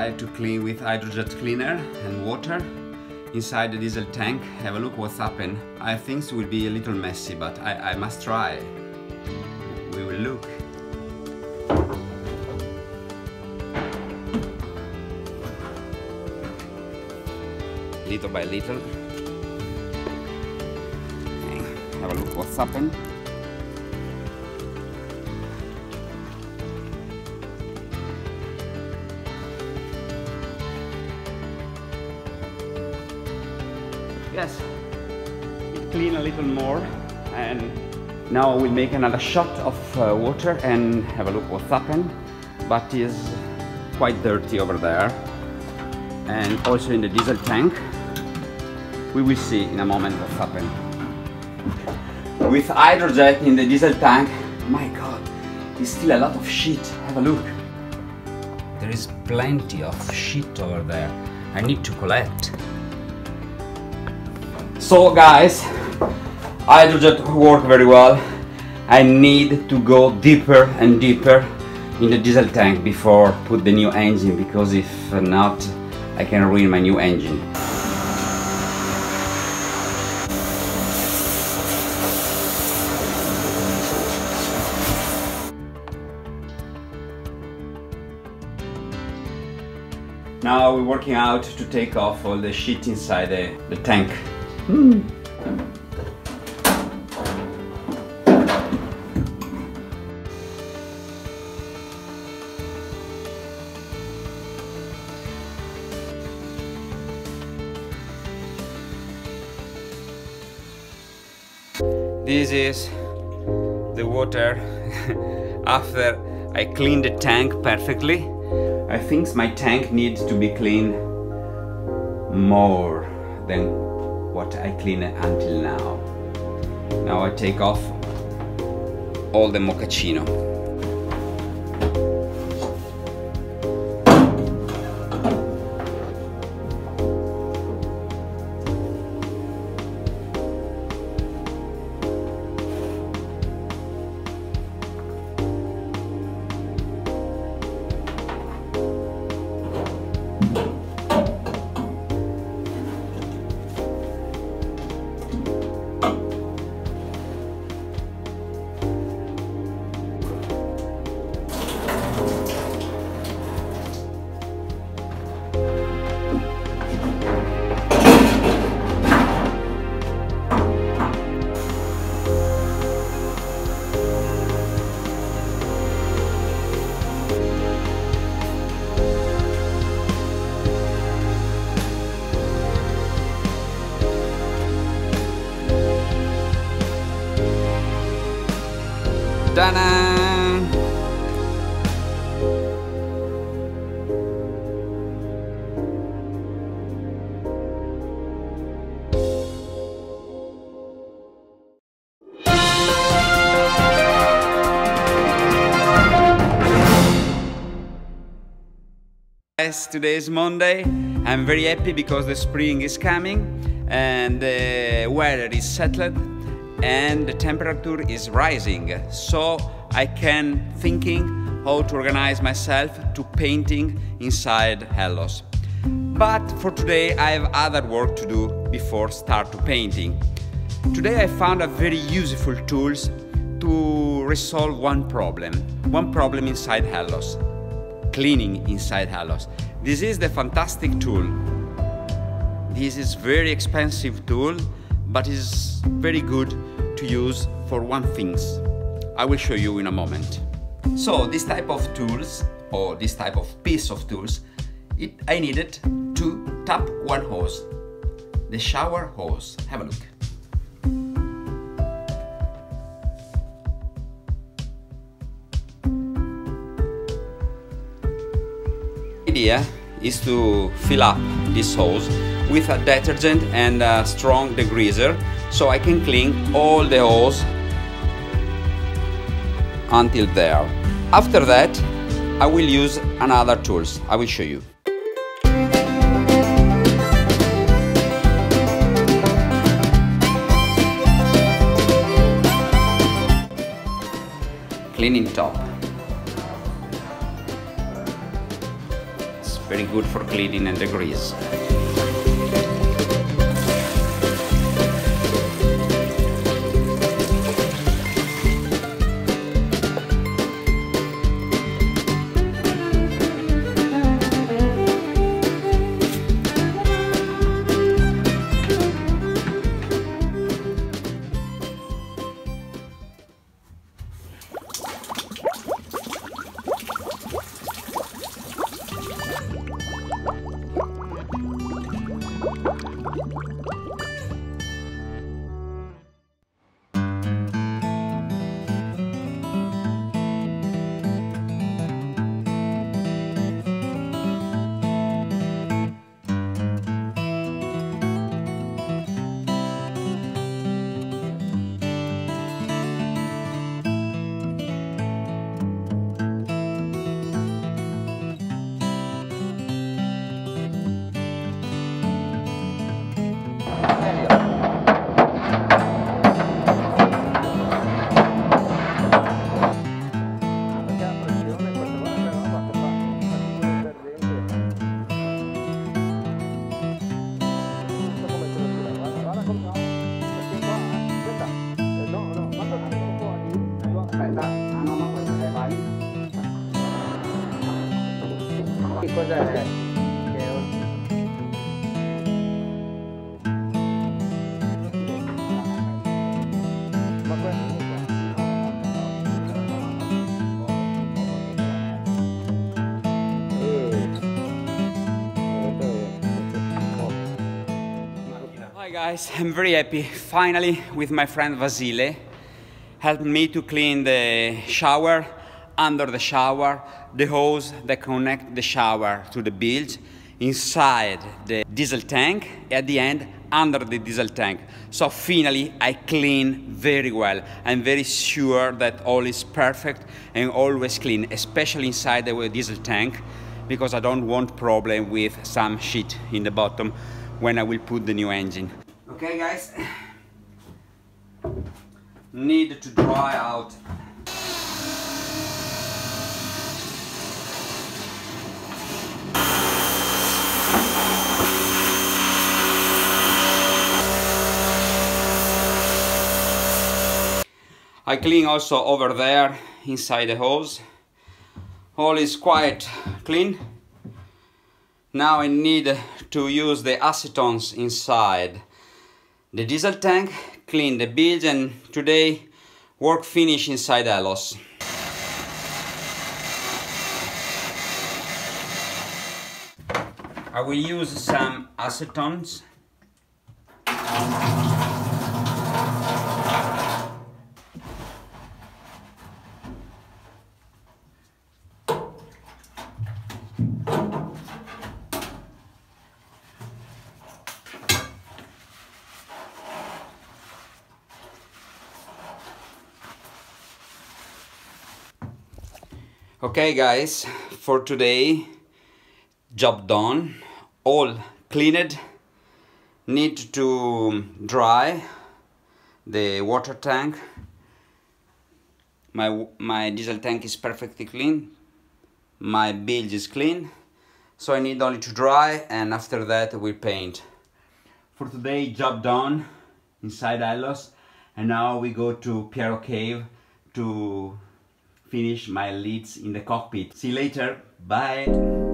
To to clean with hydrojet cleaner and water inside the diesel tank. Have a look what's happened. I think it will be a little messy, but I, I must try. We will look. Little by little. Have a look what's happened. Yes. It clean a little more and now we'll make another shot of uh, water and have a look what's happened. But is quite dirty over there. And also in the diesel tank we will see in a moment what's happened. With hydrojet in the diesel tank my god there's still a lot of shit. Have a look. There is plenty of shit over there. I need to collect so guys, hydrojet work very well. I need to go deeper and deeper in the diesel tank before put the new engine because if not I can ruin my new engine. Now we're working out to take off all the shit inside the, the tank. This is the water after I cleaned the tank perfectly. I think my tank needs to be cleaned more than what I clean until now. Now I take off all the mochaccino. Guys, today is Monday. I'm very happy because the spring is coming and the weather is settled and the temperature is rising so I can thinking how to organize myself to painting inside Ellös. But for today I have other work to do before start to painting. Today I found a very useful tools to resolve one problem, one problem inside Ellös, cleaning inside Ellös. This is the fantastic tool. This is very expensive tool, but is very good to use for one things. I will show you in a moment. So this type of tools or this type of piece of tools, it, I needed to tap one hose, the shower hose. Have a look. Idea is to fill up this hose with a detergent and a strong degreaser so I can clean all the holes until there. After that, I will use another tools. I will show you. Cleaning top. Very good for cleaning and the grease. Hi guys, I'm very happy. Finally with my friend Vasile helped me to clean the shower under the shower the hose that connect the shower to the bilge inside the diesel tank at the end under the diesel tank. So finally i clean very well. I'm very sure that all is perfect and always clean especially inside the diesel tank because i don't want problem with some shit in the bottom when i will put the new engine. Okay guys. Need to dry out I clean also over there inside the hose. All is quite clean. Now I need to use the acetones inside the diesel tank, clean the bilge and today work finish inside Ellös. I will use some acetons Okay guys, for today, job done, all cleaned, need to dry the water tank. My, my diesel tank is perfectly clean, my bilge is clean, so I need only to dry and after that we paint. For today, job done inside Ellös and now we go to Piero Cave to finish my leads in the cockpit. See you later. Bye.